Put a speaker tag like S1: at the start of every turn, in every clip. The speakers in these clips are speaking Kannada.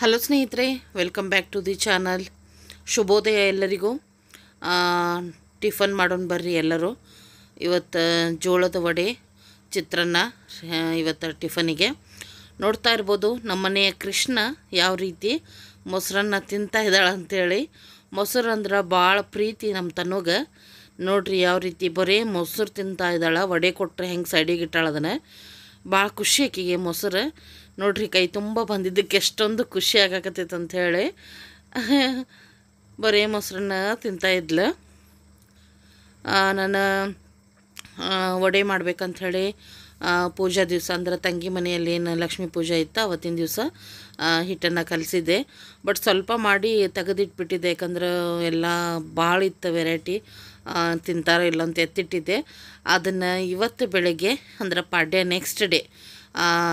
S1: ಹಲೋ ಸ್ನೇಹಿತರೆ welcome back to the channel ಶುಭೋದಯ ಎಲ್ಲರಿಗೂ. ಟಿಫನ್ ಮಾಡೋಣ ಬರ್ರಿ ಎಲ್ಲರೂ. ಇವತ್ತು, ಜೋಳದ ವಡೆ, ಚಿತ್ರಾನ್ನ ಇವತ್ತು ಟಿಫನಿಗೆ. ನೋಡ್ತಾ ಇರ್ಬೋದು ನಮ್ಮನೆಯ ಕೃಷ್ಣ ಯಾವ ರೀತಿ ಮೊಸರನ್ನ ತಿಂತಾ ಇದ್ದಾಳೆ ಅಂಥೇಳಿ ಮೊಸರು ಅಂದ್ರೆ ಭಾಳ ಪ್ರೀತಿ ನಮ್ಮ ತನಗೆ. ನೋಡ್ರಿ ಯಾವ ರೀತಿ ಬರೀ ಮೊಸರು ತಿಂತಾ ಇದ್ದಾಳೆ, ವಡೆ ಕೊಟ್ಟರೆ ಹೆಂಗೆ ಸೈಡಿಗೆ ಇಟ್ಟಾಳ ಅದನ್ನು. ಭಾಳ ಖುಷಿ ಆಕಿಗೆ ಮೊಸರು. ನೋಡ್ರಿ ಕೈ ತುಂಬ ಬಂದಿದ್ದಕ್ಕೆ ಎಷ್ಟೊಂದು ಖುಷಿ ಆಗಾಕತ್ತೈತೆ ಅಂಥೇಳಿ ಬರೀ ಮೊಸರನ್ನ ತಿಂತಾ ಇದ್ಲು. ಆ, ನಾನು ವಡೆ ಮಾಡ್ಬೇಕಂಥೇಳಿ ಪೂಜಾ ದಿವಸ ಅಂದ್ರೆ ತಂಗಿ ಮನೆಯಲ್ಲಿ ಏನು ಲಕ್ಷ್ಮೀ ಪೂಜೆ ಇತ್ತು ಅವತ್ತಿನ ದಿವಸ ಹಿಟ್ಟನ್ನು ಕಲಿಸಿದ್ದೆ. ಬಟ್ ಸ್ವಲ್ಪ ಮಾಡಿ ತೆಗೆದಿಟ್ಬಿಟ್ಟಿದ್ದೆ ಯಾಕಂದ್ರೆ ಎಲ್ಲ ಭಾಳ ಇತ್ತು ವೆರೈಟಿ. ತಿಂತಾರೋ ಇಲ್ಲ ಅಂತ ಎತ್ತಿಟ್ಟಿದ್ದೆ. ಅದನ್ನು ಇವತ್ತು ಬೆಳಗ್ಗೆ ಅಂದ್ರೆ ಪಾಡ್ಯ ನೆಕ್ಸ್ಟ್ ಡೇ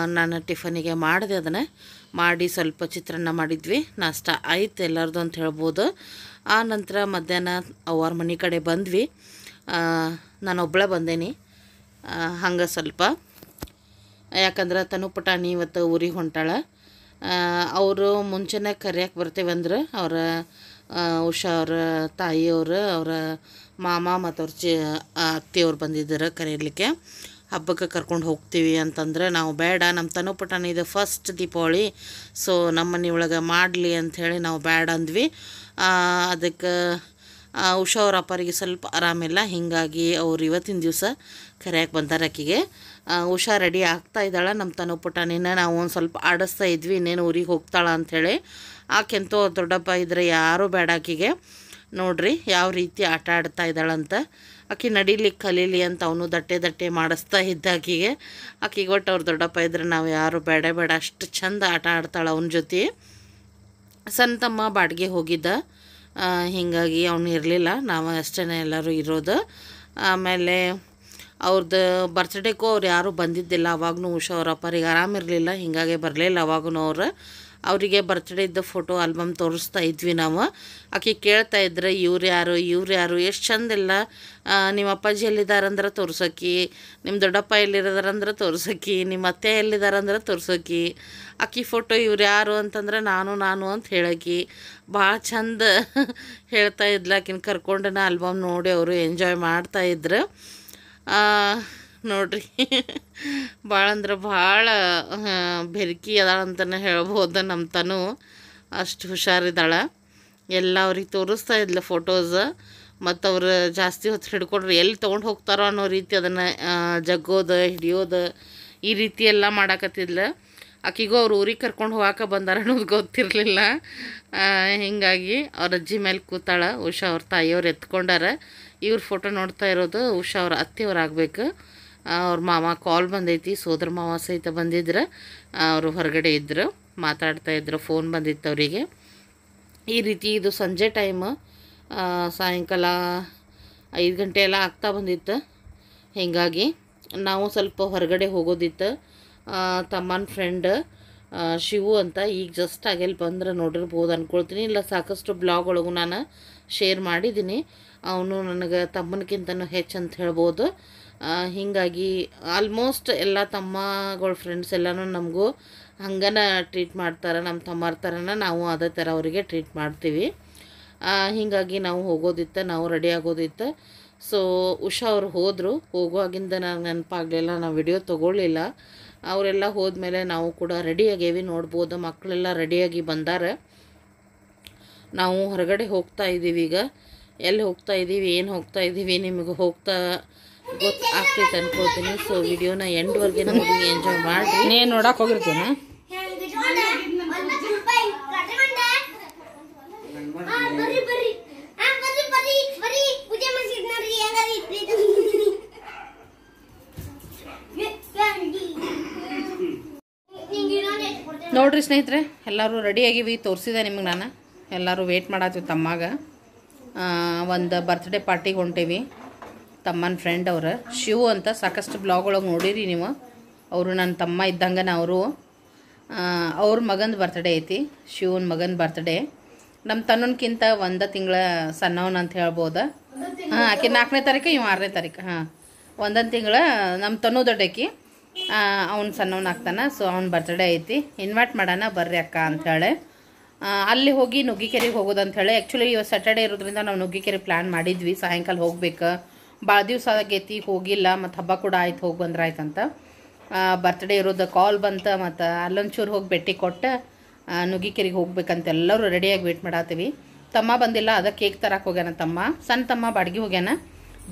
S1: ನಾನು ಟಿಫನಿಗೆ ಮಾಡಿದೆ ಅದನ್ನು. ಮಾಡಿ ಸ್ವಲ್ಪ ಚಿತ್ರಾನ್ನ ಮಾಡಿದ್ವಿ. ನಾಷ್ಟ ಆಯ್ತು ಎಲ್ಲರದು ಅಂತ ಹೇಳ್ಬೋದು. ಆ ನಂತರ ಮಧ್ಯಾಹ್ನ ಅವ್ರ ಮನೆ ಕಡೆ ಬಂದ್ವಿ. ನಾನು ಒಬ್ಬಳೇ ಬಂದೇನಿ. ಹಂಗೆ ಸ್ವಲ್ಪ. ಯಾಕಂದ್ರೆ ತನು ಪುಟಾಣಿ ಇವತ್ತು ಊರಿಗೆ ಹೊಂಟಾಳ. ಅವರು ಮುಂಚೆನೇ ಕರಿಯಕ್ಕೆ ಬರ್ತೇವೆ ಅಂದ್ರೆ. ಅವರ ಉಷಾ ಅವರ ತಾಯಿಯವರು ಅವರ ಮಾಮ ಮತ್ತು ಅವ್ರ ಚಿ ಅತ್ತಿಯವ್ರು ಬಂದಿದ್ದಾರೆ ಕರೀಲಿಕ್ಕೆ ಹಬ್ಬಕ್ಕೆ ಕರ್ಕೊಂಡು ಹೋಗ್ತೀವಿ ಅಂತಂದ್ರೆ ನಾವು ಬೇಡ. ನಮ್ಮ ತನುಪಟನ ಇದು ಫಸ್ಟ್ ದೀಪಾವಳಿ. ಸೊ ನಮ್ಮ ಮನೆ ಒಳಗೆ ಮಾಡಲಿ ಅಂಥೇಳಿ ನಾವು ಬೇಡ ಅಂದ್ವಿ. ಅದಕ್ಕೆ ಉಷಾ ಅಪ್ಪರಿಗೆ ಸ್ವಲ್ಪ ಆರಾಮಿಲ್ಲ ಹೀಗಾಗಿ ಅವ್ರು ಇವತ್ತಿನ ದಿವಸ ಕರೆಯಕ್ಕೆ ಬಂದಾರೆ ಆಕಿಗೆ ಉಷಾ ರೆಡಿ ಆಗ್ತಾ ಇದ್ದಾಳೆ. ನಮ್ಮ ತನು ಪುಟಾಣಿನ ನಾವು ಒಂದು ಸ್ವಲ್ಪ ಆಡಿಸ್ತಾ ಇದ್ವಿ. ಇನ್ನೇನು ಊರಿಗೆ ಹೋಗ್ತಾಳೆ ಅಂಥೇಳಿ ಆಕೆಂತೂ ದೊಡ್ಡಪ್ಪ ಇದ್ದರೆ ಯಾರೂ ಬೇಡ ಆಕಿಗೆ ನೋಡ್ರಿ ಯಾವ ರೀತಿ ಆಟ ಆಡ್ತಾ ಇದ್ದಾಳಂತ. ಆಕೆ ನಡೀಲಿಕ್ಕೆ ಕಲೀಲಿ ಅಂತ ಅವನು ದಟ್ಟೆ ದಟ್ಟೆ ಮಾಡಿಸ್ತಾ ಇದ್ದ ಆಕಿಗೆ ಆಕಿಗೆ ಒಟ್ಟು ಅವ್ರ ದೊಡ್ಡಪ್ಪ ಇದ್ರೆ ನಾವು ಯಾರು ಬೇಡ ಬೇಡ, ಅಷ್ಟು ಚಂದ ಆಟ ಆಡ್ತಾಳೆ ಅವನ ಜೊತೆ. ಸಣ್ಣ ತಮ್ಮ ಬಾಡಿಗೆ ಹೋಗಿದ್ದ. ಹೀಗಾಗಿ ಅವನು ಇರಲಿಲ್ಲ, ನಾವು ಅಷ್ಟೇ ಎಲ್ಲರೂ ಇರೋದು. ಆಮೇಲೆ ಅವ್ರದ್ದು ಬರ್ತ್ಡೇಗೂ ಅವ್ರು ಯಾರೂ ಬಂದಿದ್ದಿಲ್ಲ ಅವಾಗೂ ಉಷಾ ಆರಾಮಿರಲಿಲ್ಲ ಹೀಗಾಗಿ ಬರಲಿಲ್ಲ ಅವಾಗೂ ಅವ್ರು. ಅವರಿಗೆ ಬರ್ತ್ಡೇದ್ದು ಫೋಟೋ ಆಲ್ಬಮ್ ತೋರಿಸ್ತಾ ಇದ್ವಿ ನಾವು. ಆಕೆ ಕೇಳ್ತಾ ಇದ್ರೆ, ಇವ್ರು ಯಾರು? ಇವ್ರು ಯಾರು? ಎಷ್ಟು ಚಂದಿಲ್ಲ ನಿಮ್ಮ ಅಪ್ಪಾಜಿ ಎಲ್ಲಿದ್ದಾರಂದ್ರೆ ತೋರ್ಸೋಕಿ. ನಿಮ್ಮ ದೊಡ್ಡಪ್ಪ ಎಲ್ಲಿರೋದಾರಂದ್ರೆ ತೋರ್ಸೋಕಿ. ನಿಮ್ಮ ಅತ್ತೆ ಎಲ್ಲಿದ್ದಾರಂದ್ರೆ ತೋರ್ಸೋಕಿ. ಆಕಿ ಫೋಟೋ ಇವ್ರು ಯಾರು ಅಂತಂದ್ರೆ ನಾನು ನಾನು ಅಂತ ಹೇಳಕಿ. ಭಾಳ ಚಂದ ಹೇಳ್ತಾ ಇದ್ಲಾಕಿನ ಕರ್ಕೊಂಡನ ಆಲ್ಬಮ್ ನೋಡಿ ಅವರು ಎಂಜಾಯ್ ಮಾಡ್ತಾ ಇದ್ರು. ನೋಡ್ರಿ. ಭಾಳ ಅಂದ್ರೆ ಭಾಳ ಬೆರ್ಕಿ ಅದಾಳ ಹೇಳ್ಬೋದು ನಮ್ಮ ತನು. ಅಷ್ಟು ಹುಷಾರಿದ್ದಾಳೆ ಎಲ್ಲ ಅವ್ರಿಗೆ ತೋರಿಸ್ತಾ ಇದ್ಲು ಫೋಟೋಸ್ ಮತ್ತು ಅವ್ರು ಜಾಸ್ತಿ ಹೊತ್ತು ಹಿಡ್ಕೊಂಡ್ರೆ. ಎಲ್ಲಿ ತೊಗೊಂಡು ಹೋಗ್ತಾರೋ ಅನ್ನೋ ರೀತಿ ಅದನ್ನು ಜಗ್ಗೋದು, ಹಿಡಿಯೋದು ಈ ರೀತಿ ಎಲ್ಲ ಮಾಡಾಕತ್ತಿದ್ಲು. ಆಕಿಗೂ ಅವ್ರು ಊರಿಗೆ ಕರ್ಕೊಂಡು ಹೋಗಾಕ ಬಂದಾರ ಅನ್ನೋದು ಗೊತ್ತಿರಲಿಲ್ಲ. ಹೀಗಾಗಿ ಅವ್ರ ಅಜ್ಜಿ ಮೇಲೆ ಕೂತಾಳ. ಉಷಾ ಅವ್ರ ತಾಯಿಯವ್ರು ಎತ್ಕೊಂಡಾರ. ಇವ್ರ ಫೋಟೋ ನೋಡ್ತಾ ಇರೋದು ಉಷಾ ಅವ್ರ ಅತ್ತೆಯವ್ರು ಆಗಬೇಕು. ಅವ್ರ ಮಾವ ಕಾಲ್ ಬಂದೈತಿ, ಸೋದರ ಮಾವ ಸಹಿತ ಬಂದಿದ್ರು ಅವರು ಹೊರಗಡೆ ಇದ್ದರು ಮಾತಾಡ್ತಾ ಇದ್ರು ಫೋನ್ ಬಂದಿತ್ತು ಅವರಿಗೆ. ಈ ರೀತಿ ಇದು ಸಂಜೆ ಟೈಮ್ ಸಾಯಂಕಾಲ ಐದು ಗಂಟೆ ಎಲ್ಲ ಆಗ್ತಾ ಬಂದಿತ್ತು. ಹೀಗಾಗಿ ನಾವು ಸ್ವಲ್ಪ ಹೊರಗಡೆ ಹೋಗೋದಿತ್ತು. ತಮ್ಮನ ಫ್ರೆಂಡ್ ಶಿವು ಅಂತ ಈಗ ಜಸ್ಟ್ ಆಗಲ್ಲಿ ಬಂದ್ರೆ ನೋಡಿರ್ಬೋದು ಅಂದ್ಕೊಳ್ತೀನಿ ಇಲ್ಲ, ಸಾಕಷ್ಟು ಬ್ಲಾಗ್ ಒಳಗೂ ನಾನು ಶೇರ್ ಮಾಡಿದ್ದೀನಿ. ಅವನು ನನಗೆ ತಮ್ಮನಕ್ಕಿಂತನೂ ಹೆಚ್ಚು ಅಂತ ಹೇಳ್ಬೋದು. ಹೀಗಾಗಿ ಆಲ್ಮೋಸ್ಟ್ ಎಲ್ಲ ತಮ್ಮಗಳ ಫ್ರೆಂಡ್ಸ್ ಎಲ್ಲನೂ ನಮಗೂ ಹಂಗನ ಟ್ರೀಟ್ ಮಾಡ್ತಾರೆ ನಮ್ಮ ತಮ್ಮರ ಥರನ ನಾವು ಅದೇ ಥರ ಅವರಿಗೆ ಟ್ರೀಟ್ ಮಾಡ್ತೀವಿ. ಹೀಗಾಗಿ ನಾವು ಹೋಗೋದಿತ್ತು, ನಾವು ರೆಡಿ ಆಗೋದಿತ್ತು. ಸೊ ಉಷಾ ಅವರು ಹೋದರು, ಹೋಗುವಾಗಿಂದ ನನಗೆ ನೆನಪಾಗಲಿಲ್ಲ, ನಾವು ವಿಡಿಯೋ ತೊಗೊಳ್ಳಿಲ್ಲ. ಅವರೆಲ್ಲ ಹೋದ್ಮೇಲೆ ನಾವು ಕೂಡ ರೆಡಿಯಾಗೇವಿ ನೋಡ್ಬೋದು ಮಕ್ಕಳೆಲ್ಲ ರೆಡಿಯಾಗಿ ಬಂದಾರೆ. ನಾವು ಹೊರಗಡೆ ಹೋಗ್ತಾ ಇದ್ದೀವಿ ಈಗ ಎಲ್ಲಿ ಹೋಗ್ತಾ ಇದ್ದೀವಿ ಏನು ಹೋಗ್ತಾ ಇದ್ದೀವಿ ನಿಮಗೆ ಹೋಗ್ತಾ ಗೊತ್ತಾಗ್ತೈತೆ ಅನ್ಕೋತೀನಿ ಸೊ ವಿಡಿಯೋನ ಎಂಡ್ವರೆಗೆ ನೋಡಿ ಎಂಜಾಯ್ ಮಾಡಿ
S2: ನೀ ನೋಡಕ್ಕೆ ಹೋಗಿರ್ತೀನಿ
S3: ನೋಡ್ರಿ
S2: ಸ್ನೇಹಿತರೆ, ಎಲ್ಲರೂ ರೆಡಿ ಆಗಿವಿ, ತೋರಿಸಿದೆ ನಿಮಗೆ ನಾನು. ಎಲ್ಲರೂ ವೇಟ್ ಮಾಡತ್ತೀವಿ ತಮ್ಮಾಗ. ಒಂದು ಬರ್ತ್ಡೇ ಪಾರ್ಟಿಗೆ ಹೊಂಟೇವಿ. ತಮ್ಮನ ಫ್ರೆಂಡ್ ಅವ್ರ. ಶಿವು ಅಂತ ಸಾಕಷ್ಟು ಬ್ಲಾಗ್ ಒಳಗೆ ನೋಡಿರಿ ನೀವು. ಅವರು ನನ್ನ ತಮ್ಮ ಇದ್ದಂಗನ ಅವರು. ಅವ್ರ ಮಗಂದು ಬರ್ತ್ಡೇ ಐತಿ, ಶಿವನ ಮಗನ ಬರ್ತ್ಡೇ ನಮ್ಮ ತನ್ನನ್ಕಿಂತ ಒಂದು ತಿಂಗಳ ಸಣ್ಣವನ ಅಂತ ಹೇಳ್ಬೋದು. ಹಾಂ, ಆಕೆ ನಾಲ್ಕನೇ ತಾರೀಕು, ಇವ್ ಆರನೇ ತಾರೀಕು, ಹಾಂ. ಒಂದೊಂದು ತಿಂಗಳ ನಮ್ಮ ತನ್ನು ದೊಡ್ಡಕಿ ಅವ್ನು ಸಣ್ಣವನ್ ಆಗ್ತಾನೆ ಸೊ ಅವ್ನ ಬರ್ತ್ಡೇ ಐತಿ. ಇನ್ವೈಟ್ ಮಾಡೋಣ, ಬರ್ರಿ ಅಕ್ಕ ಅಂಥೇಳಿ ಅಲ್ಲಿ ಹೋಗಿ ನುಗ್ಗಿಕೆರೆಗೆ ಹೋಗೋದು ಹೇಳಿ. ಆ್ಯಕ್ಚುಲಿ ಇವತ್ತು ಸ್ಯಾಟರ್ಡೇ ಇರೋದ್ರಿಂದ ನಾವು ನುಗ್ಗಿಕೆರೆ ಪ್ಲ್ಯಾನ್ ಮಾಡಿದ್ವಿ. ಸಾಯಂಕಾಲ ಹೋಗ್ಬೇಕು. ಭಾಳ ದಿವಸ ಆಗೈತಿ, ಹೋಗಿಲ್ಲ, ಮತ್ತು ಹಬ್ಬ ಕೂಡ ಆಯ್ತು, ಹೋಗಿ ಬಂದ್ರೆ ಆಯ್ತಂತ ಬರ್ತ್ಡೇ ಇರೋದು ಕಾಲ್ ಬಂತ, ಮತ್ತು ಅಲ್ಲೊಂಚೂರು ಹೋಗಿ ಭೇಟಿ ಕೊಟ್ಟು ನುಗ್ಗಿಕೆರಿಗೆ ಹೋಗ್ಬೇಕಂತ ಎಲ್ಲರೂ ರೆಡಿಯಾಗಿ ವೇಟ್ ಮಾಡತ್ತೀವಿ ತಮ್ಮ ಬಂದಿಲ್ಲ, ಅದ ಕೇಕ್ ತರಕ್ಕೆ ಹೋಗ್ಯಾನ ತಮ್ಮ. ಸಣ್ಣ ತಮ್ಮ ಬಾಡ್ಗೆ ಹೋಗ್ಯಾನ,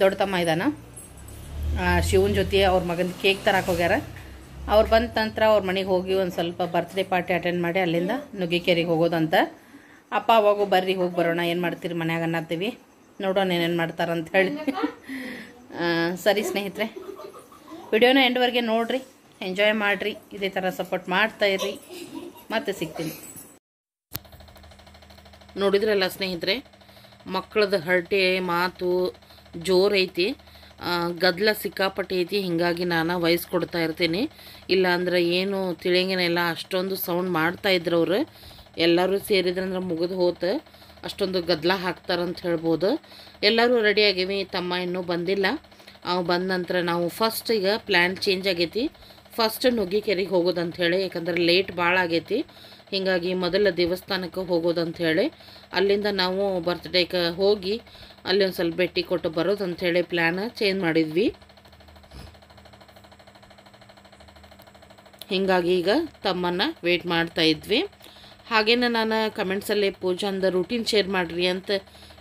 S2: ದೊಡ್ಡ ತಮ್ಮ ಇದಾನ. ಶಿವನ ಜೊತೆ ಅವ್ರ ಮಗನ ಕೇಕ್ ತರಕ್ಕೆ ಹೋಗ್ಯಾರ. ಅವ್ರು ಬಂದ ನಂತರ ಅವ್ರ ಮನೆಗೆ ಹೋಗಿ ಒಂದು ಸ್ವಲ್ಪ ಬರ್ತ್ಡೇ ಪಾರ್ಟಿ ಅಟೆಂಡ್ ಮಾಡಿ ಅಲ್ಲಿಂದ ನುಗ್ಗಿಕೆರಿಗೆ ಹೋಗೋದಂತ. ಅಪ್ಪ, ಅವಾಗೂ ಬರ್ರಿ, ಹೋಗಿ ಬರೋಣ, ಏನು ಮಾಡ್ತೀರಿ ಮನ್ಯಾಗ ಅನ್ನತ್ತೀವಿ. ನೋಡೋಣ ಏನೇನು ಮಾಡ್ತಾರಂತ ಹೇಳಿ ಸರಿ ಸ್ನೇಹಿತರೆ, ವಿಡಿಯೋನ ಎಂಡ್ವರೆಗೆ ನೋಡ್ರಿ ಎಂಜಾಯ್ ಮಾಡಿರಿ, ಇದೇ ಥರ ಸಪೋರ್ಟ್ ಮಾಡ್ತಾ ಇರ್ರಿ. ಮತ್ತೆ ಸಿಗ್ತೀನಿ.
S1: ನೋಡಿದ್ರಲ್ಲ ಸ್ನೇಹಿತರೆ, ಮಕ್ಕಳದ ಹರಟೆ, ಮಾತು ಜೋರೈತಿ ಗದ್ದಲ ಸಿಕ್ಕಾಪಟ್ಟೆ ಐತಿ, ಹೀಗಾಗಿ ನಾನು ವಯಸ್ಸು ಕೊಡ್ತಾ ಇರ್ತೀನಿ. ಇಲ್ಲಾಂದ್ರೆ ಏನು ತಿಳಿಯಂಗೇನಿಲ್ಲ ಅಷ್ಟೊಂದು ಸೌಂಡ್ ಮಾಡ್ತಾ ಇದ್ರು ಅವ್ರು. ಎಲ್ಲರೂ ಸೇರಿದ್ರಂದ್ರೆ ಮುಗಿದು ಹೋತ. ಅಷ್ಟೊಂದು ಗದ್ದಲ ಹಾಕ್ತಾರಂತ ಹೇಳ್ಬೋದು. ಎಲ್ಲರೂ ರೆಡಿಯಾಗಿವಿ ತಮ್ಮ ಇನ್ನೂ ಬಂದಿಲ್ಲ. ಅವು ಬಂದ ನಂತರ ನಾವು ಫಸ್ಟ್ ಈಗ ಪ್ಲ್ಯಾನ್ ಚೇಂಜ್ ಆಗೈತಿ. ಫಸ್ಟ್ ನುಗ್ಗಿಕೆರೆಗೆ ಹೋಗೋದಂತ ಹೇಳಿ, ಯಾಕಂದ್ರೆ ಲೇಟ್ ಭಾಳ ಆಗೈತಿ. ಹೀಗಾಗಿ ಮೊದಲ ದೇವಸ್ಥಾನಕ್ಕೆ ಹೋಗೋದಂತ ಹೇಳಿ, ಅಲ್ಲಿಂದ ನಾವು ಬರ್ತ್ಡೇಗೆ ಹೋಗಿ ಅಲ್ಲಿ ಒಂದು ಸ್ವಲ್ಪ ಭೇಟಿ ಕೊಟ್ಟು ಬರೋದು ಅಂತ ಹೇಳಿ ಪ್ಲ್ಯಾನ್ ಚೇಂಜ್ ಮಾಡಿದ್ವಿ. ಹೀಗಾಗಿ ಈಗ ತಮ್ಮನ್ನ ವೇಟ್ ಮಾಡ್ತಾ ಇದ್ವಿ. ಹಾಗೇನೆ ನಾನು ಕಮೆಂಟ್ಸಲ್ಲಿ ಪೂಜಾಂದ ರೂಟೀನ್ ಶೇರ್ ಮಾಡಿರಿ ಅಂತ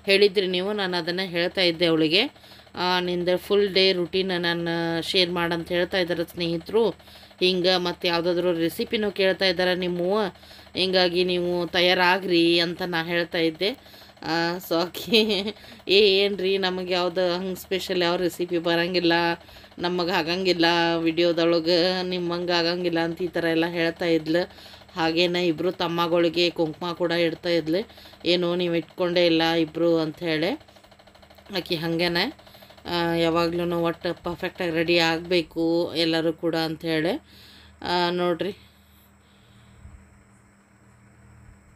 S1: ಹೇಳಿದ್ರಿ ನೀವು. ನಾನು ಅದನ್ನು ಹೇಳ್ತಾ ಇದ್ದೆ ಅವಳಿಗೆ. ನಿಂದ ಫುಲ್ ಡೇ ರುಟೀನ್ ನಾನು ಶೇರ್ ಮಾಡಂತ ಹೇಳ್ತಾ ಇದ್ದಾರೆ ಸ್ನೇಹಿತರು. ಹಿಂಗೆ ಮತ್ತು ಯಾವುದಾದ್ರೂ ರೆಸಿಪಿನೂ ಕೇಳ್ತಾ ಇದ್ದಾರೆ ನಿಮ್ಮ ಹಿಂಗಾಗಿ ನೀವು ತಯಾರಾಗ್ರಿ ಅಂತ ನಾ ಹೇಳ್ತಾ ಇದ್ದೆ. ಸೊ ಆಕೆ ಏ ರೀ ನಮಗೆ ಯಾವ್ದು ಹಂಗೆ ಸ್ಪೆಷಲ್ ಯಾವ ರೆಸಿಪಿ ಬರಂಗಿಲ್ಲ, ನಮಗೆ ಆಗಂಗಿಲ್ಲ ವಿಡಿಯೋದೊಳಗೆ, ನಿಮ್ಮಂಗೆ ಆಗಂಗಿಲ್ಲ ಅಂತ ಈ ಥರ ಎಲ್ಲ ಹೇಳ್ತಾ ಇದ್ಲು. ಹಾಗೇನ ಇಬ್ಬರು ತಮ್ಮಗಳಿಗೆ ಕುಂಕುಮ ಕೂಡ ಇಡ್ತಾ ಇದ್ಲು. ಏನು, ನೀವು ಇಟ್ಕೊಂಡೇ ಇಲ್ಲ ಇಬ್ಬರು ಅಂಥೇಳಿ ಆಕೆ ಹಾಗೇನೆ ಯಾವಾಗ್ಲೂ ಒಟ್ಟು ಪರ್ಫೆಕ್ಟಾಗಿ ರೆಡಿ ಆಗಬೇಕು ಎಲ್ಲರೂ ಕೂಡ ಅಂಥೇಳಿ ನೋಡ್ರಿ.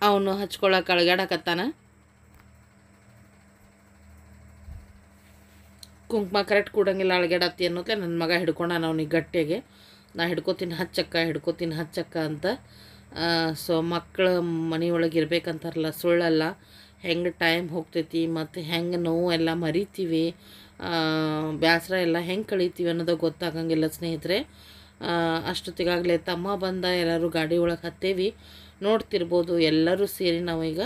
S1: ಅವನು ಹಚ್ಕೊಳಕ್ಕೆ ಅಳಗಾಡಕತ್ತಾನ. ಕುಂಕುಮ ಕರೆಕ್ಟ್ ಕೊಡಂಗಿಲ್ಲ ಅಳಗೆಡತ್ತಿ ಅನ್ನೋಕೆ ನನ್ನ ಮಗ ಹಿಡ್ಕೊಂಡ ಅವ್ನಿಗೆ ಗಟ್ಟಿಯಾಗೆ, ನಾ ಹಿಡ್ಕೋತೀನಿ, ಹಚ್ಚಕ್ಕ ಹಿಡ್ಕೋತೀನಿ, ಹಚ್ಚಕ್ಕ ಅಂತ. ಸೊ ಮಕ್ಕಳು ಮನೆಯೊಳಗೆ ಇರಬೇಕಂತಾರಲ್ಲ, ಸುಳ್ಳಲ್ಲ, ಹೆಂಗೆ ಟೈಮ್ ಹೋಗ್ತೈತಿ ಮತ್ತು ಹೆಂಗೆ ನೋವು ಎಲ್ಲ ಮರಿತೀವಿ ಬೇಸರ ಎಲ್ಲ ಹೆಂಗೆ ಕಳೀತೀವಿ ಅನ್ನೋದು ಗೊತ್ತಾಗಂಗಿಲ್ಲ ಸ್ನೇಹಿತರೆ. ಅಷ್ಟೊತ್ತಿಗಾಗಲೇ ತಮ್ಮ ಬಂದ ಎಲ್ಲರೂ ಗಾಡಿ ಒಳಗೆ ಹತ್ತೇವಿ, ನೋಡ್ತಿರ್ಬೋದು ಎಲ್ಲರೂ ಸೇರಿ ನಾವೀಗ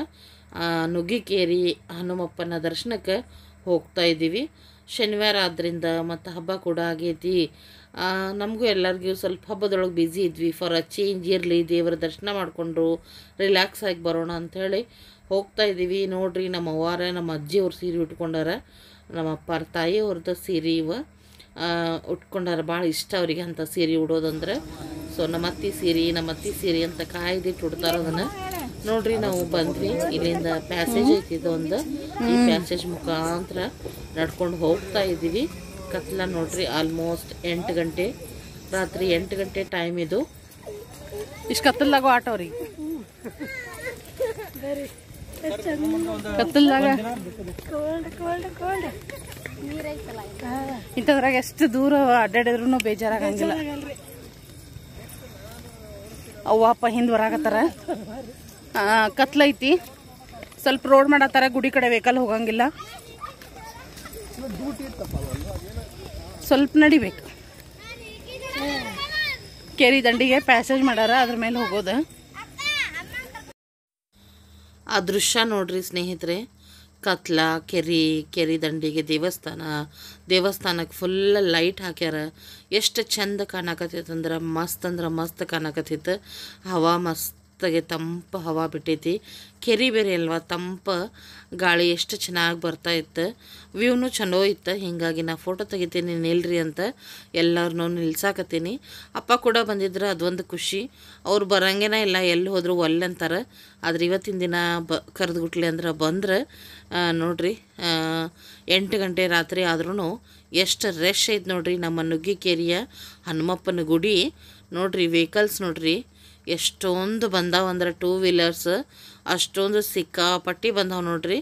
S1: ನುಗ್ಗಿಕೇರಿ ಹನುಮಪ್ಪನ ದರ್ಶನಕ್ಕೆ ಹೋಗ್ತಾ ಇದ್ದೀವಿ. ಶನಿವಾರ ಆದ್ದರಿಂದ ಮತ್ತು ಹಬ್ಬ ಕೂಡ ಆಗೈತಿ. ನಮಗೂ ಎಲ್ಲರಿಗೂ ಸ್ವಲ್ಪ ಹಬ್ಬದೊಳಗೆ ಬ್ಯುಸಿ ಇದ್ವಿ. ಫಾರ್ ಅ ಚೇಂಜ್ ಇರಲಿ, ದೇವರ ದರ್ಶನ ಮಾಡಿಕೊಂಡು ರಿಲ್ಯಾಕ್ಸ್ ಆಗಿ ಬರೋಣ ಅಂಥೇಳಿ ಹೋಗ್ತಾ ಇದ್ದೀವಿ. ನೋಡಿರಿ ನಮ್ಮ ಅವ್ವಾರ, ನಮ್ಮ ಅಜ್ಜಿ ಅವ್ರ ಸೀರೆ ಉಟ್ಕೊಂಡಾರ. ನಮ್ಮ ಅಪ್ಪಾರ ತಾಯಿ ಅವ್ರದ್ದು ಸೀರೆ ಇವ. ಉಟ್ಕೊಂಡಾರ. ಭಾಳ ಇಷ್ಟ ಅವರಿಗೆ ಅಂಥ ಸೀರೆ ಉಡೋದಂದ್ರೆ. ಸೊ ನಮ್ಮ ಅತ್ತಿ ಸೀರೆ, ನಮ್ಮ ಅತ್ತಿ ಸೀರೆ ಅಂತ ಕಾಯ್ದಿಟ್ಟು ಉಡ್ತಾರ ಅದನ್ನು. ನೋಡ್ರಿ ನಾವು ಬಂದ್ವಿ. ಇಲ್ಲಿಂದ ಪ್ಯಾಸೇಜ್ ಐತಿ ಇದೊಂದು. ಈ ಪ್ಯಾಸೇಜ್ ಮುಖಾಂತರ ನಡ್ಕೊಂಡು ಹೋಗ್ತಾ ಇದ್ದೀವಿ. ಕತ್ಲ ನೋಡ್ರಿ ಆಲ್ಮೋಸ್ಟ್ ಎಂಟು ಗಂಟೆ ರಾತ್ರಿ ಎಂಟು ಗಂಟೆ ಟೈಮ್ ಇದು.
S2: ಇಷ್ಟು ಕತ್ತಲ್ದಾಗ ಆಟೋ ರೀ. ಕತ್ತಲ್ದಾಗ? ಇಂಥದ್ರಾಗ ಎಷ್ಟು ದೂರ ಅಡ್ಡಾಡಿದ್ರು ಬೇಜಾರಾಗಂಗಿಲ್ಲ. ಅವ್ವ ಅಪ್ಪ ಹಿಂದ್ ಬರಾಕತ್ತಾರ ಆ, ಕತ್ಲೈತಿ ಸ್ವಲ್ಪ ರೋಡ್ ಮಾಡತ್ತಾರ ಗುಡಿ ಕಡೆ ವೆಹಿಕಲ್ ಹೋಗಂಗಿಲ್ಲ. ಸ್ವಲ್ಪ ನಡಿಬೇಕು. ಕೆರಿ ದಂಡಿಗೆ ಪ್ಯಾಸೇಜ್ ಮಾಡಾರ, ಅದ್ರ ಮೇಲೆ ಹೋಗೋದು.
S1: ಆ ದೃಶ್ಯ ನೋಡ್ರಿ ಸ್ನೇಹಿತರೆ. ಕತ್ಲ, ಕೆರಿ ಕೆರಿ ದಂಡಿಗೆ ದೇವಸ್ಥಾನ. ದೇವಸ್ಥಾನಕ್ಕೆ ಫುಲ್ ಲೈಟ್ ಹಾಕ್ಯಾರ. ಎಷ್ಟು ಚಂದ ಕಾಣಕತ್ತೈತೆ ಅಂದ್ರೆ ಮಸ್ತ್ ಅಂದ್ರೆ ಮಸ್ತ್ ಕಾಣಕತ್ತಿತ್ತು ಹವಾ ಮಸ್ತಾಗೆ ತಂಪು ಹವಾ ಬಿಟ್ಟೈತಿ. ಕೆರಿ ಬೇರೆ ಅಲ್ವಾ? ತಂಪು ಗಾಳಿ ಎಷ್ಟು ಚೆನ್ನಾಗಿ ಬರ್ತಾ ಇತ್ತು. ವ್ಯೂನು ಚಲೋ ಇತ್ತು. ಹೀಗಾಗಿ ನಾ ಫೋಟೋ ತೆಗಿತೀನಿ, ನಿಲ್ರಿ ಅಂತ ಎಲ್ಲರನ್ನೂ ನಿಲ್ಸಾಕತ್ತೀನಿ. ಅಪ್ಪ ಕೂಡ ಬಂದಿದ್ರೆ, ಅದೊಂದು ಖುಷಿ. ಅವ್ರು ಬರಂಗೇನ ಇಲ್ಲ ಎಲ್ಲಿ ಹೋದರೂ ಒಲ್ಲೆ ಅಂತಾರೆ. ಆದ್ರೆ ಇವತ್ತಿನ ದಿನ ಬ, ಕರೆದುಗುಟ್ಲಿ ಅಂದ್ರೆ ಬಂದ್ರೆ ನೋಡ್ರಿ ಎಂಟು ಗಂಟೆ ರಾತ್ರಿ ಆದ್ರೂ ಎಷ್ಟು ರಶ್ ಐತೆ ನೋಡ್ರಿ ನಮ್ಮ ನುಗ್ಗಿಕೇರಿಯ ಹನುಮಪ್ಪನ ಗುಡಿ. ನೋಡ್ರಿ ವೆಹಿಕಲ್ಸ್ ನೋಡ್ರಿ. ಎಷ್ಟೊಂದು ಬಂದಾವಂದ್ರೆ ಟೂ ವೀಲರ್ಸ್ ಅಷ್ಟೊಂದು ಸಿಕ್ಕಾಪಟ್ಟಿ ಬಂದಾವೆ ನೋಡ್ರಿ.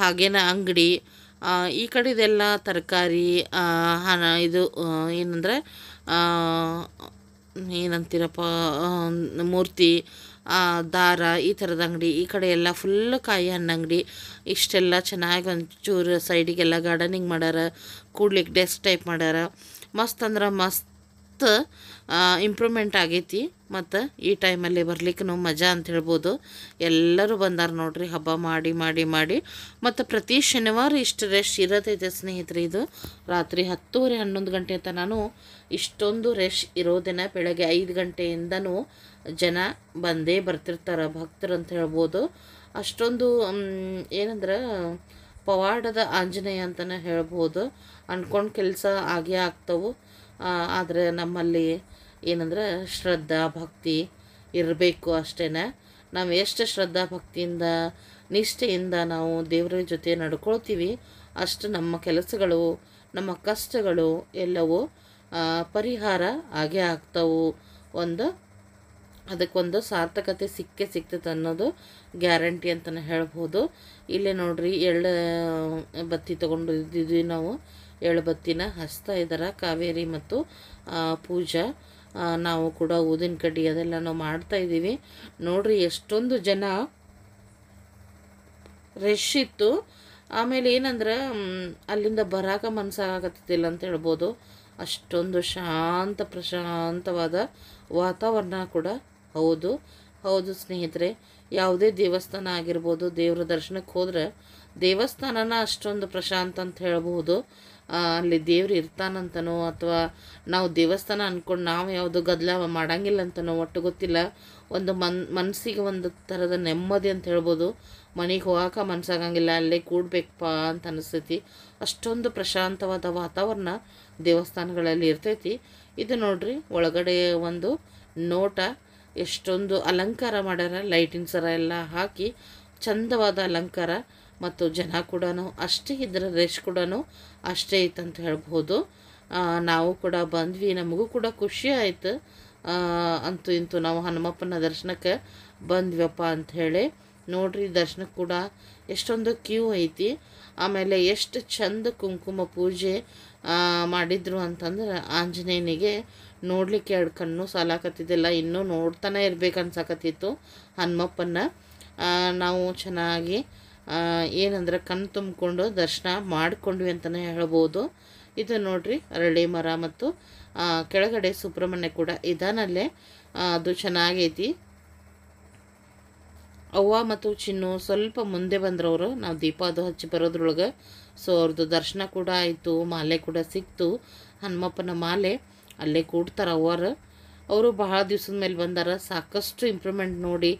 S1: ಹಾಗೇನ ಅಂಗಡಿ ಈ ಈ ಕಡೆದೆಲ್ಲ ತರಕಾರಿ ಹಣ, ಇದು ಏನಂದರೆ ಏನಂತೀರಪ್ಪ ಮೂರ್ತಿ ದಾರ, ಈ ಥರದ ಅಂಗಡಿ, ಈ ಕಡೆ ಎಲ್ಲ ಫುಲ್ ಕಾಯಿ ಹಣ್ಣು ಅಂಗಡಿ. ಇಷ್ಟೆಲ್ಲ ಚೆನ್ನಾಗಿ ಒಂಚೂರು ಸೈಡಿಗೆಲ್ಲ ಗಾರ್ಡನಿಂಗ್ ಮಾಡ್ಯಾರ ಕೂಡ್ಲಿಕ್ಕೆ ಡೆಸ್ಕ್ ಟೈಪ್ ಮಾಡ್ಯಾರ ಮಸ್ತ್ ಅಂದ್ರೆ ಮಸ್ತ್ ಇಂಪ್ರೂವ್ಮೆಂಟ್ ಆಗೈತಿ. ಮತ್ತು ಈ ಟೈಮಲ್ಲಿ ಬರ್ಲಿಕ್ಕೂ ಮಜಾ ಅಂತ ಹೇಳ್ಬೋದು. ಎಲ್ಲರೂ ಬಂದಾರ ನೋಡ್ರಿ, ಹಬ್ಬ ಮಾಡಿ ಮಾಡಿ ಮಾಡಿ. ಮತ್ತು ಪ್ರತಿ ಶನಿವಾರ ಇಷ್ಟು ರೆಶ್ ಇರತೈತೆ ಸ್ನೇಹಿತರೆ ಇದು. ರಾತ್ರಿ ಹತ್ತುವರೆ, ಹನ್ನೊಂದು ಗಂಟೆ ತನೂ ಇಷ್ಟೊಂದು ರೆಶ್ ಇರೋದಿನ ಬೆಳಗ್ಗೆ ಐದು ಗಂಟೆಯಿಂದನೂ ಜನ ಬಂದೇ ಬರ್ತಿರ್ತಾರೆ, ಭಕ್ತರು ಅಂತ ಹೇಳ್ಬೋದು. ಅಷ್ಟೊಂದು ಏನಂದ್ರೆ, ಪವಾಡದ ಆಂಜನೇಯ ಅಂತಲೇ ಹೇಳ್ಬೋದು. ಅಂದ್ಕೊಂಡು ಕೆಲಸ ಆಗೇ ಆಗ್ತವು. ಆದರೆ ನಮ್ಮಲ್ಲಿ ಏನಂದ್ರೆ ಶ್ರದ್ಧಾ, ಭಕ್ತಿ ಇರಬೇಕು ಅಷ್ಟೇ ನಾವು ಎಷ್ಟು ಶ್ರದ್ಧಾ, ಭಕ್ತಿಯಿಂದ, ನಿಷ್ಠೆಯಿಂದ ನಾವು ದೇವರ ಜೊತೆ ನಡ್ಕೊಳ್ತೀವಿ, ಅಷ್ಟು ನಮ್ಮ ಕೆಲಸಗಳು, ನಮ್ಮ ಕಷ್ಟಗಳು ಎಲ್ಲವೂ ಪರಿಹಾರ ಆಗೇ ಆಗ್ತವು. ಒಂದು, ಅದಕ್ಕೊಂದು ಸಾರ್ಥಕತೆ ಸಿಕ್ಕೇ ಸಿಗ್ತದೆ ಅನ್ನೋದು ಗ್ಯಾರಂಟಿ ಅಂತಲೇ ಹೇಳ್ಬೋದು. ಇಲ್ಲೇ ನೋಡ್ರಿ ಎಳ್ಳು, ಬತ್ತಿ ತೊಗೊಂಡು ಇದ್ದಿದ್ವಿ ನಾವು. ಎಳ್ಳು ಬತ್ತಿನ ಹಚ್ತಾ ಇದ್ದಾರೆ ಕಾವೇರಿ ಮತ್ತು ಪೂಜಾ ನಾವು ಕೂಡ ಊದಿನ ಕಡ್ಡಿ ಅದೆಲ್ಲ ನಾವು ಮಾಡ್ತಾ ಇದ್ದೀವಿ. ನೋಡ್ರಿ ಎಷ್ಟೊಂದು ಜನ ರಶ್ ಇತ್ತು. ಆಮೇಲೆ ಏನಂದ್ರೆ ಅಲ್ಲಿಂದ ಬರಾಕ ಮನಸ್ಸಾಗತ್ತಿಲ್ಲ ಅಂತ ಹೇಳ್ಬೋದು. ಅಷ್ಟೊಂದು ಶಾಂತ ಪ್ರಶಾಂತವಾದ ವಾತಾವರಣ ಕೂಡ ಹೌದು. ಹೌದು ಸ್ನೇಹಿತರೆ ಯಾವುದೇ ದೇವಸ್ಥಾನ ಆಗಿರ್ಬೋದು ದೇವ್ರ ದರ್ಶನಕ್ಕೆ ಹೋದ್ರೆ ದೇವಸ್ಥಾನನ ಅಷ್ಟೊಂದು ಪ್ರಶಾಂತ ಅಂತ ಹೇಳ್ಬೋದು ಆ, ಅಲ್ಲಿ ದೇವ್ರು ಇರ್ತಾನಂತನೋ ಅಥವಾ ನಾವು ದೇವಸ್ಥಾನ ಅಂದ್ಕೊಂಡು ನಾವು ಯಾವುದು ಗದ್ದಲ ಮಾಡಂಗಿಲ್ಲ ಅಂತನೋ ಒಟ್ಟು ಗೊತ್ತಿಲ್ಲ. ಒಂದು ಮನ್ ಮನಸ್ಸಿಗೆ ಒಂದು ಥರದ ನೆಮ್ಮದಿ ಅಂತ ಹೇಳ್ಬೋದು. ಮನೆಗೆ ಹೋಗಾಕ ಮನ್ಸಾಗಂಗಿಲ್ಲ, ಅಲ್ಲೇ ಕೂಡ್ಬೇಕಪ್ಪ ಅಂತ ಅನಿಸ್ತೈತಿ. ಅಷ್ಟೊಂದು ಪ್ರಶಾಂತವಾದ ವಾತಾವರಣ ದೇವಸ್ಥಾನಗಳಲ್ಲಿ ಇರ್ತೈತಿ. ಇದು ನೋಡ್ರಿ, ಒಳಗಡೆ ಒಂದು ನೋಟ, ಎಷ್ಟೊಂದು ಅಲಂಕಾರ ಮಾಡ್ಯಾರ, ಲೈಟಿನ ಸರ ಎಲ್ಲ ಹಾಕಿ, ಚಂದವಾದ ಅಲಂಕಾರ. ಮತ್ತು ಜನ ಕೂಡ ಅಷ್ಟೇ ಇದ್ರ ರೆಶ್ ಕೂಡ ಅಷ್ಟೇ ಐತೆ ಅಂತ ಹೇಳ್ಬೋದು ನಾವು ಕೂಡ ಬಂದ್ವಿ. ನಮಗೂ ಕೂಡ ಖುಷಿ ಆಯ್ತು. ಅಂತೂ ಇಂತೂ ನಾವು ಹನುಮಪ್ಪನ ದರ್ಶನಕ್ಕೆ ಬಂದ್ವಪ್ಪ ಅಂಥೇಳಿ ನೋಡ್ರಿ, ದರ್ಶನ ಕೂಡ ಎಷ್ಟೊಂದು ಕ್ಯೂ ಐತಿ. ಆಮೇಲೆ ಎಷ್ಟು ಚಂದ ಕುಂಕುಮ ಪೂಜೆ ಮಾಡಿದ್ರು ಅಂತಂದ್ರೆ ಆಂಜನೇಯನಿಗೆ ನೋಡ್ಲಿಕ್ಕೆ ಎರಡು ಕಣ್ಣು ಸಾಲಾಕತ್ತಿದ್ದಿಲ್ಲ. ಇನ್ನೂ ನೋಡ್ತಾನೆ ಇರ್ಬೇಕು ಅನ್ಸಾಕತ್ತಿತ್ತು ಹನುಮಪ್ಪನ ನಾವು ಚೆನ್ನಾಗಿ ಏನಂದ್ರೆ ಕಣ್ಣು ತುಂಬಿಕೊಂಡು ದರ್ಶನ ಮಾಡಿಕೊಂಡ್ವಿ ಅಂತಲೇ ಹೇಳ್ಬೋದು. ಇದು ನೋಡ್ರಿ, ಅರಳಿ ಮರ ಮತ್ತು ಕೆಳಗಡೆ ಸುಬ್ರಹ್ಮಣ್ಯ ಕೂಡ ಇದಾನಲ್ಲೇ. ಅದು ಚೆನ್ನಾಗೈತಿ. ಅವ್ವ ಮತ್ತು ಚಿನ್ನು ಸ್ವಲ್ಪ ಮುಂದೆ ಬಂದ್ರವರು. ನಾವು ದೀಪ ಅದು ಹಚ್ಚಿ ಬರೋದ್ರೊಳಗೆ. ಸೊ ಅವ್ರದ್ದು ದರ್ಶನ ಕೂಡ ಆಯಿತು, ಮಾಲೆ ಕೂಡ ಸಿಕ್ತು. ಹನುಮಪ್ಪನ ಮಾಲೆ, ಅಲ್ಲೇ ಕೂಡ್ತಾರೆ ಅವ್ವಾರು. ಅವರು ಬಹಳ ದಿವ್ಸದ ಮೇಲೆ ಬಂದಾರ. ಸಾಕಷ್ಟು ಇಂಪ್ರೂವ್ಮೆಂಟ್ ನೋಡಿ,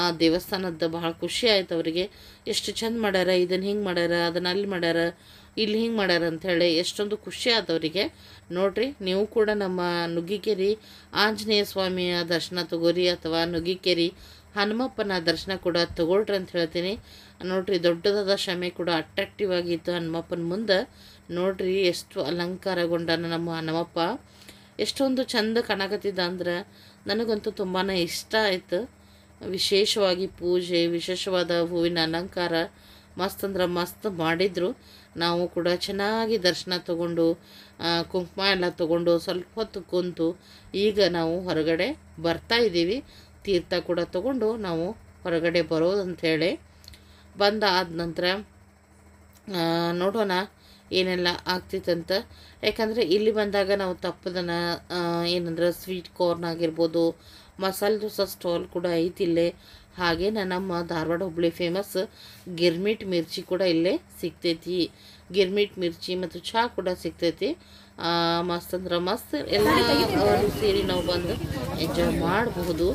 S1: ಆ ದೇವಸ್ಥಾನದ ಬಹಳ ಖುಷಿ ಆಯ್ತು ಅವರಿಗೆ. ಎಷ್ಟು ಚಂದ ಮಾಡ್ಯಾರ ಇದನ್ನು ಹಿಂಗೆ ಮಾಡ್ಯಾರ ಅದನ್ನು ಅಲ್ಲಿ ಮಾಡ್ಯಾರ, ಇಲ್ಲಿ ಹಿಂಗೆ ಮಾಡ್ಯಾರ ಅಂಥೇಳಿ ಎಷ್ಟೊಂದು ಖುಷಿ ಆದವರಿಗೆ ನೋಡಿರಿ, ನೀವು ಕೂಡ ನಮ್ಮ ನುಗ್ಗಿಕೆರಿ ಆಂಜನೇಯ ಸ್ವಾಮಿಯ ದರ್ಶನ ತಗೋರಿ ಅಥವಾ ನುಗ್ಗಿಕೆರಿ ಹನುಮಪ್ಪನ ದರ್ಶನ ಕೂಡ ತಗೊಳ್ರಿ ಅಂತ ಹೇಳ್ತೀನಿ. ನೋಡ್ರಿ, ದೊಡ್ಡದಾದ ಶಮೆ ಕೂಡ ಅಟ್ರಾಕ್ಟಿವ್ ಆಗಿತ್ತು ಹನುಮಪ್ಪನ ಮುಂದೆ. ನೋಡ್ರಿ, ಎಷ್ಟು ಅಲಂಕಾರಗೊಂಡನ ನಮ್ಮ ಹನುಮಪ್ಪ. ಎಷ್ಟೊಂದು ಚಂದ ಕಾಣಕತ್ತಿದ್ದ ಅಂದ್ರೆ ನನಗಂತೂ ತುಂಬಾ ಇಷ್ಟ ಆಯ್ತು. ವಿಶೇಷವಾಗಿ ಪೂಜೆ, ವಿಶೇಷವಾದ ಹೂವಿನ ಅಲಂಕಾರ ಮಸ್ತ್ ಅಂದ್ರೆ ಮಸ್ತ್ ಮಾಡಿದ್ರು. ನಾವು ಕೂಡ ಚೆನ್ನಾಗಿ ದರ್ಶನ ತಗೊಂಡು ಕುಂಕುಮ ಎಲ್ಲ ತಗೊಂಡು ಸ್ವಲ್ಪ ಹೊತ್ತು ಕುಂತು ಈಗ ನಾವು ಹೊರಗಡೆ ಬರ್ತಾ ಇದ್ದೀವಿ. ತೀರ್ಥ ಕೂಡ ತಗೊಂಡು ನಾವು ಹೊರಗಡೆ ಬರೋದಂಥೇಳಿ ಬಂದ ಆದ ನಂತರ ನೋಡೋಣ ಏನೆಲ್ಲ ಆಗ್ತಿತ್ತಂತ. ಯಾಕಂದರೆ ಇಲ್ಲಿ ಬಂದಾಗ ನಾವು ತಪ್ಪದನ್ನ ಏನಂದ್ರೆ ಸ್ವೀಟ್ ಕಾರ್ನ್ ಆಗಿರ್ಬೋದು, ಮಸಾಲೆ ದೋಸೆ ಸ್ಟಾಲ್ ಕೂಡ ಐತಿ ಇಲ್ಲೇ. ಹಾಗೇನ ನಮ್ಮ ಧಾರವಾಡ ಹುಬ್ಳಿ ಫೇಮಸ್ ಗಿರ್ಮಿಟ್ ಮಿರ್ಚಿ ಕೂಡ ಇಲ್ಲೇ ಸಿಗ್ತೈತಿ. ಗಿರ್ಮಿಟ್ ಮಿರ್ಚಿ ಮತ್ತು ಚಹಾ ಕೂಡ ಸಿಗ್ತೈತಿ. ಮಸ್ತ್ ಅಂದ್ರೆ ಮಸ್ತ್ ಎಲ್ಲ ಸೇರಿ ನಾವು ಬಂದು ಎಂಜಾಯ್ ಮಾಡಬಹುದು.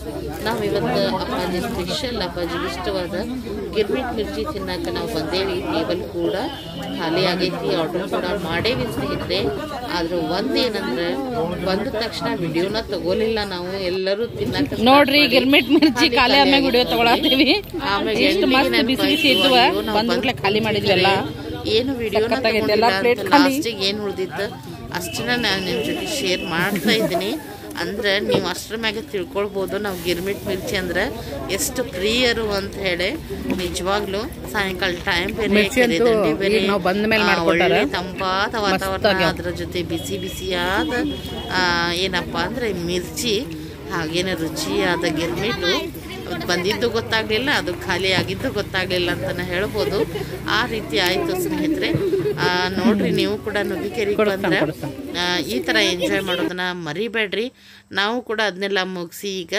S1: ನಾವು ಇವತ್ತು ಅಪ್ಪಾಜಿ ಸ್ಪೆಷಲ್ ಅಪ್ಪಾಜಿಗೆ ಇಷ್ಟವಾದ ಗಿರ್ಮಿಟ್ ಮಿರ್ಚಿ ತಿನ್ನಕ್ಕೆ ನಾವು ಬಂದೇವಿ. ಟೇಬಲ್ ಕೂಡ ಖಾಲಿ ಆಗೈತಿ. ಆರ್ಡರ್ ಕೂಡ ಮಾಡೇವಿ ಸ್ನೇಹಿತರೆ. ಆದ್ರೆ ಒಂದೇನಂದ್ರೆ ಬಂದ ತಕ್ಷಣ ವಿಡಿಯೋನ ತಗೋಲಿಲ್ಲ ನಾವು. ಎಲ್ಲರೂ ತಿನ್ನಕ್ಕೆ
S2: ನೋಡ್ರಿ ಗಿರ್ಮಿಟ್ ಮಿರ್ಚಿ ಖಾಲಿ ಆಮೇಲೆ ವಿಡಿಯೋ ತಗೊಳತ್ತೀವಿ.
S1: ಆಮೇಲೆ
S2: ಎಷ್ಟು ಮಸ್ತ್ ಬಿಸಿ ಬಿಸಿ ಇದ್ವ. ಬಂದ್ಬಿಟ್ಲೆ ಖಾಲಿ ಮಾಡಿದ್ವಿ ಎಲ್ಲ
S1: ಏನು
S2: ವಿಡಿಯೋ ಎಲ್ಲ.
S1: ಲಾಸ್ಟಿಗೆ ಏನು ಉಳ್ದಿತ್ತು? ಅಷ್ಟನ್ನ ನಾನು ನಿಮ್ಮ ಜೊತೆ ಶೇರ್ ಮಾಡ್ತಾ ಇದ್ದೀನಿ. ಅಂದ್ರೆ ನೀವು ಅಷ್ಟರ ಮ್ಯಾಗೆ ತಿಳ್ಕೊಳ್ಬೋದು. ನಾವು ಗಿರ್ಮಿಟ್ ಮಿರ್ಚಿ ಅಂದ್ರೆ ಎಷ್ಟು ಪ್ರಿಯರು ಅಂತ ಹೇಳಿ ನಿಜವಾಗ್ಲೂ ಸಾಯಂಕಾಲ ಟೈಮ್ ಬೇರೆ. ಒಳ್ಳೆ ತಂಪಾದ ವಾತಾವರಣ ಅದ್ರ ಜೊತೆ ಬಿಸಿ ಬಿಸಿಯಾದ ಆ, ಏನಪ್ಪ ಅಂದರೆ ಮಿರ್ಚಿ ಹಾಗೇನೆ ರುಚಿಯಾದ ಗಿರ್ಮಿಟು. ಬಂದಿದ್ದು ಗೊತ್ತಾಗಲಿಲ್ಲ ಅದು ಖಾಲಿ ಆಗಿದ್ದು ಗೊತ್ತಾಗಲಿಲ್ಲ ಅಂತಲೇ ಹೇಳ್ಬೋದು. ಆ ರೀತಿ ಆಯಿತು ಸ್ನೇಹಿತರೆ. ಆ, ನೋಡ್ರಿ ನೀವು ಕೂಡ ನುಗ್ಗಿಕೆರಿಗೆ ಬಂದರೆ ಆ, ಈ ಥರ ಎಂಜಾಯ್ ಮಾಡೋದನ್ನ ಮರಿಬೇಡ್ರಿ. ನಾವು ಕೂಡ ಅದನ್ನೆಲ್ಲ ಮುಗಿಸಿ ಈಗ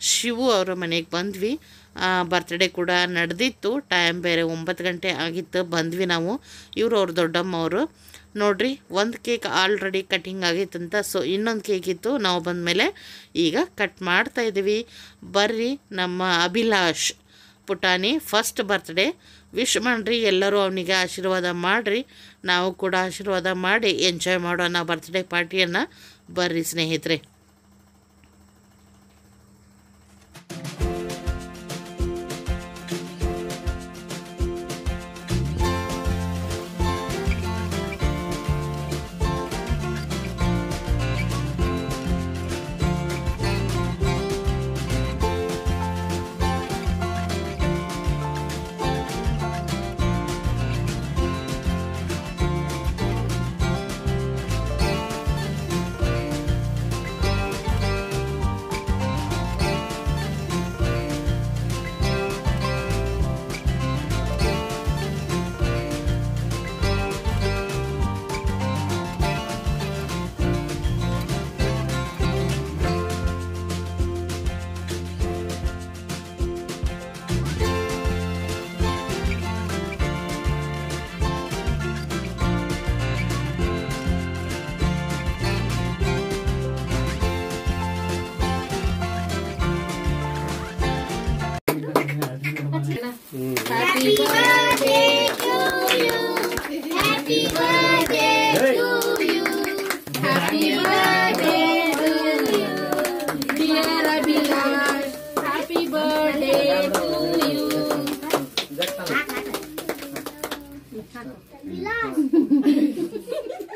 S1: ಶಿವು ಅವರ ಮನೆಗೆ ಬಂದ್ವಿ. ಬರ್ತ್ಡೇ ಕೂಡ ನಡೆದಿತ್ತು. ಟೈಮ್ ಬೇರೆ ಒಂಬತ್ತು ಗಂಟೆ ಆಗಿತ್ತು ಬಂದ್ವಿ ನಾವು. ಇವರು ಅವ್ರ ದೊಡ್ಡಮ್ಮವರು ನೋಡ್ರಿ, ಒಂದು ಕೇಕ್ ಆಲ್ರೆಡಿ ಕಟಿಂಗ್ ಆಗೈತಂತ ಸೊ ಇನ್ನೊಂದು ಕೇಕ್ ಇತ್ತು, ನಾವು ಬಂದಮೇಲೆ ಈಗ ಕಟ್ ಮಾಡ್ತಾ ಇದ್ದೀವಿ ಬರ್ರಿ, ನಮ್ಮ ಅಭಿಲಾಷ್ ಪುಟಾನಿ ಫಸ್ಟ್ ಬರ್ತ್ಡೇ ವಿಶ್ ಮಾಡ್ರಿ, ಎಲ್ಲರೂ ಅವನಿಗೆ ಆಶೀರ್ವಾದ ಮಾಡಿರಿ. ನಾವು ಕೂಡ ಆಶೀರ್ವಾದ ಮಾಡಿ ಎಂಜಾಯ್ ಮಾಡೋಣ ಬರ್ತ್ಡೇ ಪಾರ್ಟಿಯನ್ನು ಬರ್ರಿ ಸ್ನೇಹಿತರೆ.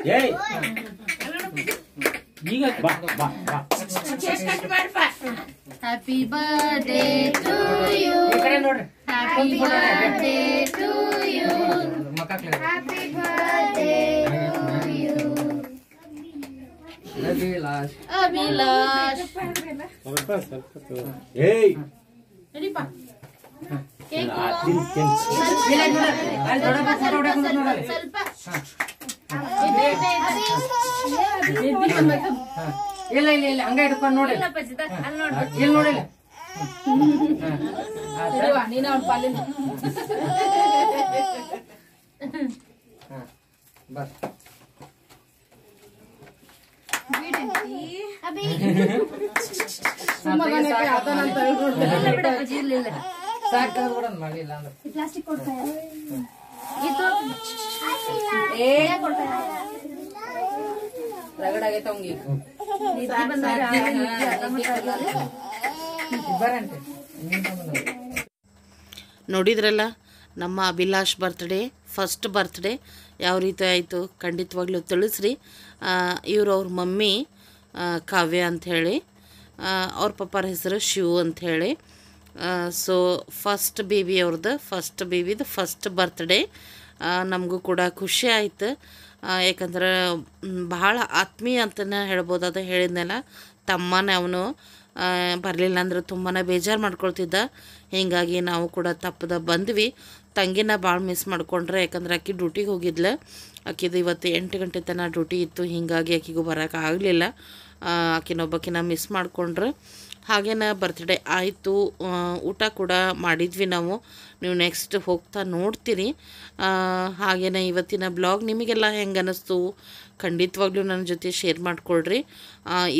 S3: Yey. Bah, bah, bah. Happy birthday to you. Happy birthday to you. Happy birthday to you. Abilas.
S4: Abilas.
S3: Abilas.
S4: Hey.
S3: Jadi, Pak.
S4: ಇಲ್ಲ ಇಲ್ಲ ಇಲ್ಲ ಹಂಗ ಹಿಡ್ಕೊಂಡು ನೋಡಿ. ಇಲ್ಲಿ ನೋಡಿಲ್ಲ
S2: ನೀನು ಅವ್ನ ಪಾಲಿನ.
S4: ಬಸ್
S3: ಅಭಿ.
S4: ಸಾಕು ಕೂಡ ಅಂದ್ರೆ.
S3: ಪ್ಲಾಸ್ಟಿಕ್
S2: ಅವಂಗೆ
S1: ನೋಡಿದ್ರಲ್ಲ ನಮ್ಮ ಅಭಿಲಾಷ್ ಬರ್ತ್ಡೇ ಫಸ್ಟ್ ಬರ್ತ್ಡೇ ಯಾವ ರೀತಿ ಆಯಿತು? ಖಂಡಿತವಾಗ್ಲೂ ತಿಳಿಸ್ರಿ. ಇವರು ಅವ್ರ ಮಮ್ಮಿ ಕಾವ್ಯ ಅಂಥೇಳಿ ಅವ್ರ ಪಪ್ಪರ ಹೆಸರು ಶಿವು ಅಂಥೇಳಿ ಸೊ ಫಸ್ಟ್ ಬೇಬಿ ಅವ್ರದ್ದು ಫಸ್ಟ್ ಬೇಬಿದು ಫಸ್ಟ್ ಬರ್ತ್ಡೇ ನಮಗೂ ಕೂಡ ಖುಷಿ ಆಯಿತು. ಯಾಕಂದ್ರೆ ಭಾಳ ಆತ್ಮೀಯ ಅಂತಲೇ ಹೇಳ್ಬೋದು ಅದು ಹೇಳಿದ್ನೆಲ್ಲ. ತಮ್ಮನೇ ಅವನು ಬರಲಿಲ್ಲ ಅಂದ್ರೆ ತುಂಬಾ ಬೇಜಾರು ಮಾಡ್ಕೊಳ್ತಿದ್ದ. ಹೀಗಾಗಿ ನಾವು ಕೂಡ ತಪ್ಪದ ಬಂದ್ವಿ. ತಂಗಿನ ಭಾಳ ಮಿಸ್ ಮಾಡ್ಕೊಂಡ್ರೆ, ಯಾಕಂದ್ರೆ ಆಕೆ ಡ್ಯೂಟಿಗೆ ಹೋಗಿದ್ಲು. ಆಕಿದು ಇವತ್ತು ಎಂಟು ಗಂಟೆ ತನಕ ಡ್ಯೂಟಿ ಇತ್ತು. ಹೀಗಾಗಿ ಆಕಿಗೂ ಬರೋಕ್ಕಾಗಲಿಲ್ಲ ಆಕಿನೊಬ್ಬಕಿನ ಮಿಸ್ ಮಾಡ್ಕೊಂಡ್ರೆ. ಹಾಗೇನ ಬರ್ತ್ಡೇ ಆಯಿತು ಊಟ ಕೂಡ ಮಾಡಿದ್ವಿ ನಾವು. ನೀವು ನೆಕ್ಸ್ಟ್ ಹೋಗ್ತಾ ನೋಡ್ತೀರಿ. ಹಾಗೇನ ಇವತ್ತಿನ ಬ್ಲಾಗ್ ನಿಮಗೆಲ್ಲ ಹೆಂಗೆ ಅನ್ನಿಸ್ತು ಖಂಡಿತವಾಗ್ಲೂ ನನ್ನ ಜೊತೆ ಶೇರ್ ಮಾಡಿಕೊಳ್ರಿ.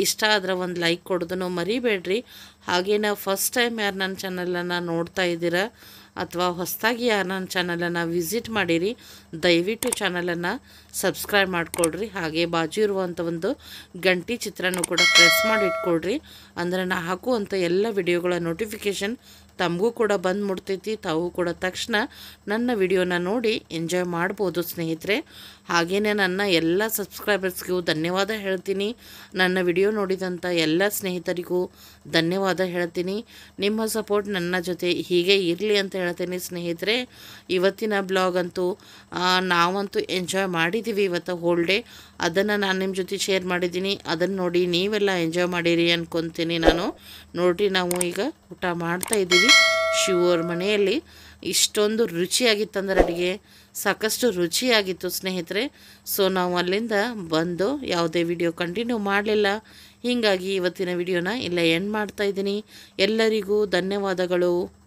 S1: ಇಷ್ಟ ಆದ್ರೆ ಒಂದು ಲೈಕ್ ಕೊಡೋದನ್ನು ಮರಿಬೇಡ್ರಿ. ಹಾಗೇನ ಫಸ್ಟ್ ಟೈಮ್ ಯಾರು ನನ್ನ ಚಾನಲನ್ನು ನೋಡ್ತಾ ಇದ್ದೀರಾ ಅಥವಾ ಹೊಸದಾಗಿ ಯಾರು ನನ್ನ ಚಾನಲನ್ನು ವಿಸಿಟ್ ಮಾಡಿರಿ, ದಯವಿಟ್ಟು ಚಾನಲನ್ನು ಸಬ್ಸ್ಕ್ರೈಬ್ ಮಾಡಿಕೊಡ್ರಿ ಹಾಗೆ ಬಾಜು ಇರುವಂಥ ಒಂದು ಗಂಟಿ ಚಿತ್ರನೂ ಕೂಡ ಪ್ರೆಸ್ ಮಾಡಿ ಇಟ್ಕೊಳ್ರಿ. ಅಂದರೆ ನಾ ಹಾಕುವಂಥ ಎಲ್ಲ ವಿಡಿಯೋಗಳ ನೋಟಿಫಿಕೇಷನ್ ತಮಗೂ ಕೂಡ ಬಂದು ಮುಡ್ತೈತಿ. ತಾವು ಕೂಡ ತಕ್ಷಣ ನನ್ನ ವಿಡಿಯೋನ ನೋಡಿ ಎಂಜಾಯ್ ಮಾಡ್ಬೋದು ಸ್ನೇಹಿತರೆ. ಹಾಗೆಯೇ ನನ್ನ ಎಲ್ಲ ಸಬ್ಸ್ಕ್ರೈಬರ್ಸ್ಗೂ ಧನ್ಯವಾದ ಹೇಳ್ತೀನಿ. ನನ್ನ ವಿಡಿಯೋ ನೋಡಿದಂಥ ಎಲ್ಲ ಸ್ನೇಹಿತರಿಗೂ ಧನ್ಯವಾದ ಹೇಳ್ತೀನಿ. ನಿಮ್ಮ ಸಪೋರ್ಟ್ ನನ್ನ ಜೊತೆ ಹೀಗೆ ಇರಲಿ ಅಂತ ಹೇಳ್ತೀನಿ ಸ್ನೇಹಿತರೆ. ಇವತ್ತಿನ ಬ್ಲಾಗ್ ಅಂತೂ ನಾವಂತೂ ಎಂಜಾಯ್ ಮಾಡಿದ್ದೀವಿ ಇವತ್ತು ಹೋಲ್ ಡೇ ಅದನ್ನು ನಾನು ನಿಮ್ಮ ಜೊತೆ ಶೇರ್ ಮಾಡಿದ್ದೀನಿ. ಅದನ್ನು ನೋಡಿ ನೀವೆಲ್ಲ ಎಂಜಾಯ್ ಮಾಡಿರಿ ಅಂದ್ಕೊತೀನಿ ನಾನು. ನೋಡಿ ನಾವು ಈಗ ಊಟ ಮಾಡ್ತಾ ಇದ್ದೀವಿ. ಶಿವರ ಮನೆಯಲ್ಲಿ. ಇಷ್ಟೊಂದು ರುಚಿಯಾಗಿತ್ತಂದ್ರೆ ಅಡುಗೆ. ಸಾಕಷ್ಟು ರುಚಿಯಾಗಿತ್ತು, ಸ್ನೇಹಿತರೆ. ಸೊ ನಾವು ಅಲ್ಲಿಂದ ಬಂದು ಯಾವುದೇ ವಿಡಿಯೋ ಕಂಟಿನ್ಯೂ ಮಾಡಲಿಲ್ಲ. ಹೀಗಾಗಿ ಇವತ್ತಿನ ವಿಡಿಯೋನ ಇಲ್ಲ ಎಂಡ್ ಮಾಡ್ತಾ ಇದ್ದೀನಿ. ಎಲ್ಲರಿಗೂ ಧನ್ಯವಾದಗಳು.